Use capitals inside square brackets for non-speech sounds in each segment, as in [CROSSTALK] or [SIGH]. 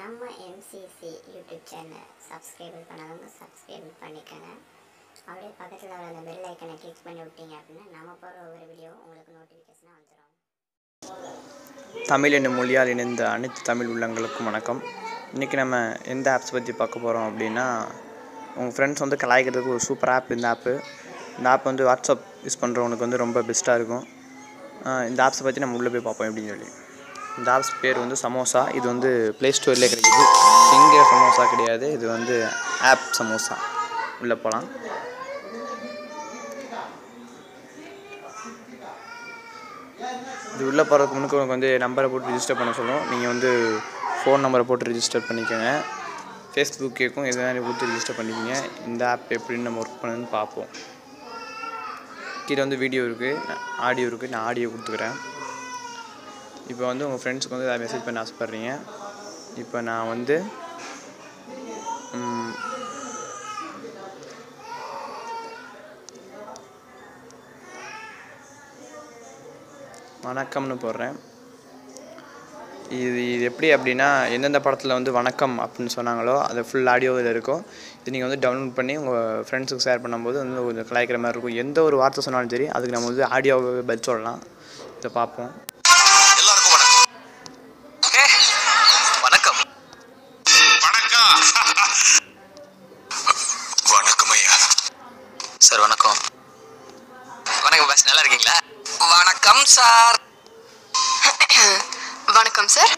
நம்ம MCC YouTube channel subscribe பண்ணாதவங்க subscribe பண்ணிக்கோங்க. அப்படியே பக்கத்தில் வர அந்த பெல் ஐக்கனை கிளிக் பண்ணி விட்டீங்க அப்படின்னா நம்ம போகிற ஒவ்வொரு வீடியோவும் உங்களுக்கு நோட்டிஃபிகேஷனாக வந்துடும் தமிழ் என்னும் மொழியால் இணைந்த அனைத்து தமிழ் உள்ளங்களுக்கும் வணக்கம். இன்றைக்கி நம்ம எந்த ஆப்ஸ் பற்றி பார்க்க போகிறோம் அப்படின்னா உங்கள் ஃப்ரெண்ட்ஸ் வந்து கலாய்க்கிறதுக்கு ஒரு சூப்பர் ஆப் இந்த ஆப்பு இந்த ஆப் வந்து வாட்ஸ்அப் யூஸ் பண்ணுறவங்களுக்கு வந்து ரொம்ப பெஸ்ட்டாக இருக்கும். இந்த ஆப்ஸை பற்றி நம்ம உள்ளே போய் பார்ப்போம் எப்படின்னு சொல்லி. இந்த ஆப்ஸ் பேர் வந்து சமோசா. இது வந்து ப்ளே ஸ்டோர்லேயே கிடைக்குது. இங்கே சமோசா கிடையாது. இது வந்து ஆப் சமோசா. உள்ளே போகலாம் இது உள்ளே போகிறதுக்கு முன்னுக்கு உங்களுக்கு வந்து நம்பரை போட்டு ரிஜிஸ்டர் பண்ண சொல்லுவோம் நீங்கள் வந்து ஃபோன் நம்பரை போட்டு ரிஜிஸ்டர் பண்ணிக்கோங்க. ஃபேஸ்புக் கேட்கும் எது மாதிரி கொடுத்து ரிஜிஸ்டர் பண்ணிக்கோங்க. இந்த ஆப் எப்படின்னு நம்ம ஒர்க் பண்ணுன்னு பார்ப்போம். கீழே வந்து வீடியோ இருக்குது ஆடியோ இருக்குது நான் ஆடியோ கொடுத்துக்கிறேன். இப்போ வந்து உங்கள் ஃப்ரெண்ட்ஸுக்கு வந்து ஏதாவது மெசேஜ் பண்ண ஆசைப்பட்றீங்க? இப்போ நான் வந்து வணக்கம்னு போடுறேன். இது இது எப்படி அப்படின்னா எந்தெந்த படத்தில் வந்து வணக்கம் அப்படின்னு சொன்னாங்களோ அது ஃபுல் ஆடியோ இதில் இருக்கும். இது நீங்கள் வந்து டவுன்லோட் பண்ணி உங்கள் ஃப்ரெண்ட்ஸுக்கு ஷேர் பண்ணும்போது வந்து கொஞ்சம் கலாய்க்கிற மாதிரி இருக்கும். எந்த ஒரு வார்த்தை சொன்னாலும் சரி அதுக்கு நம்ம வந்து ஆடியோவை பதில் சொல்லலாம். இதை பார்ப்போம். வணக்கம் சார். [CLEARS THROAT] வணக்கம் சார்.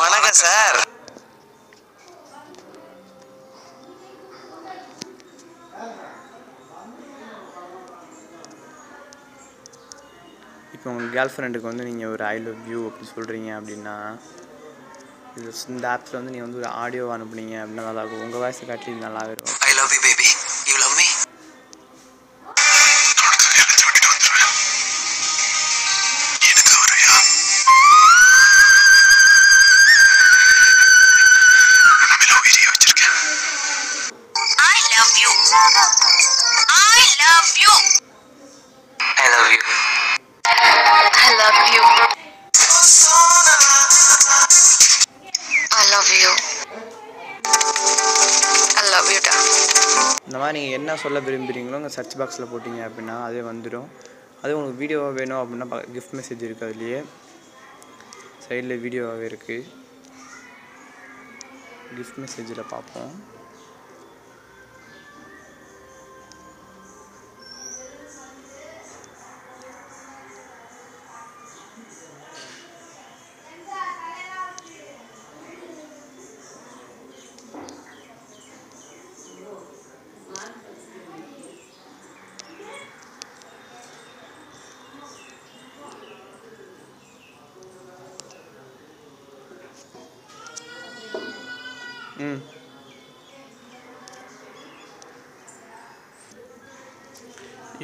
வணக்கம் சார். இப்போ உங்கள் கேர்ள் ஃப்ரெண்டுக்கு வந்து நீங்கள் ஒரு ஐ லவ் யூ அப்படி சொல்கிறீங்க அப்படின்னா இது இந்த ஆப்ஸில் வந்து நீங்கள் வந்து ஒரு ஆடியோ அனுப்புனீங்க அப்படின்னா நல்லாயிருக்கும். உங்கள் வாய்ஸை காட்டி இது நல்லாவே இருக்கும். I love you baby you I love you I love you I love you டா இந்த மாதிரி நீங்கள் என்ன சொல்ல விரும்புகிறீங்களோ உங்கள் சர்ச் பாக்ஸில் போட்டிங்க அப்படின்னா அதே வந்துடும் அதே உங்களுக்கு வீடியோவாக வேணும் அப்படின்னா கிஃப்ட் மெசேஜ் இருக்குது அதுலேயே. சைடில் வீடியோவாகவே இருக்குது கிஃப்ட் மெசேஜில் பார்ப்போம்.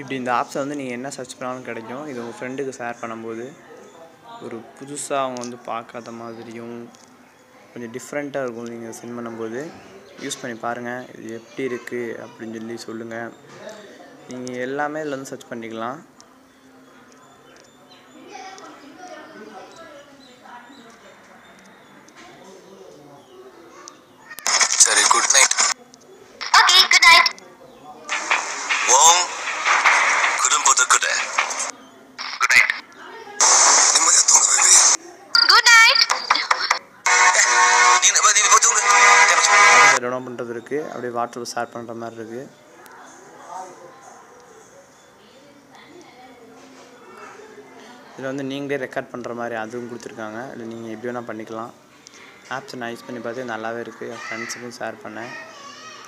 இப்படி இந்த ஆப்ஸை வந்து நீங்கள் என்ன சர்ச் பண்ணாலும் கிடைக்கும். இது உங்கள் ஃப்ரெண்டுக்கு ஷேர் பண்ணும்போது ஒரு புதுசாக அவங்க வந்து பார்க்காத மாதிரியும் கொஞ்சம் டிஃப்ரெண்ட்டாக இருக்கும் நீங்கள் சென்ட் பண்ணும்போது யூஸ் பண்ணி பாருங்கள் இது எப்படி இருக்குது அப்படின்னு சொல்லி சொல்லுங்கள் நீங்கள் எல்லாமே இதில் வந்து சர்ச் பண்ணிக்கலாம். அதை பண்ணுறது இருக்குது அப்படியே வாட்ஸ்அப் ஷேர் பண்ணுற மாதிரி இருக்குது இதில் வந்து நீங்களே ரெக்கார்ட் பண்ணுற மாதிரி அதுவும் கொடுத்துருக்காங்க. இல்லை நீங்கள் எப்படி வேணால் பண்ணிக்கலாம். ஆப்ஸை நான் யூஸ் பண்ணி பார்த்து நல்லாவே இருக்குது என் ஃப்ரெண்ட்ஸுக்கும் ஷேர் பண்ணேன்.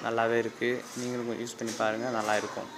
நல்லாவே இருக்குது நீங்களும் யூஸ் பண்ணி பாருங்கள் நல்லா இருக்கும்.